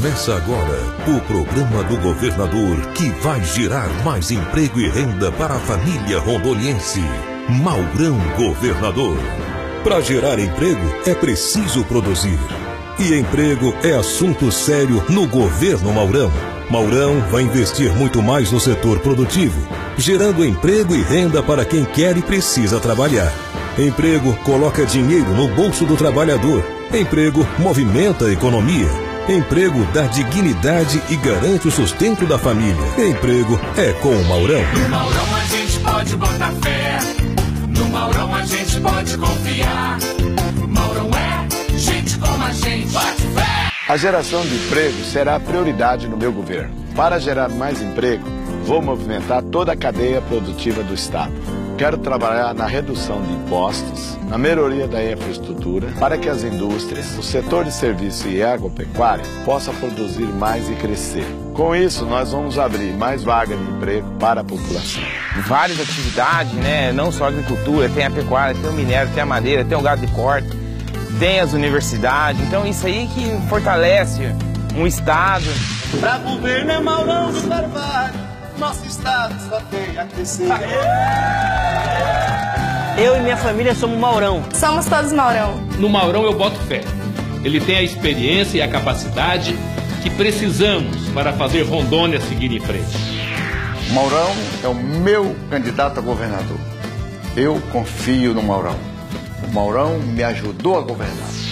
Começa agora o programa do governador que vai gerar mais emprego e renda para a família rondoniense. Maurão Governador. Para gerar emprego é preciso produzir. E emprego é assunto sério no governo Maurão. Maurão vai investir muito mais no setor produtivo, gerando emprego e renda para quem quer e precisa trabalhar. Emprego coloca dinheiro no bolso do trabalhador. Emprego movimenta a economia. Emprego dá dignidade e garante o sustento da família. Emprego é com o Maurão. No Maurão a gente pode botar fé. No Maurão a gente pode confiar. Maurão é gente como a gente. Bate fé. A geração de emprego será a prioridade no meu governo. Para gerar mais emprego, vou movimentar toda a cadeia produtiva do Estado. Quero trabalhar na redução de impostos, na melhoria da infraestrutura, para que as indústrias, o setor de serviço e agropecuária possam produzir mais e crescer. Com isso, nós vamos abrir mais vagas de emprego para a população. Várias atividades, né? Não só a agricultura, tem a pecuária, tem o minério, tem a madeira, tem o gado de corte, tem as universidades. Então isso aí que fortalece um estado. Pra governo é Maurão do Carvalho, nosso estado só tem a crescer. Eu e minha família somos Maurão. Somos todos Maurão. No Maurão eu boto fé. Ele tem a experiência e a capacidade que precisamos para fazer Rondônia seguir em frente. Maurão é o meu candidato a governador. Eu confio no Maurão. O Maurão me ajudou a governar.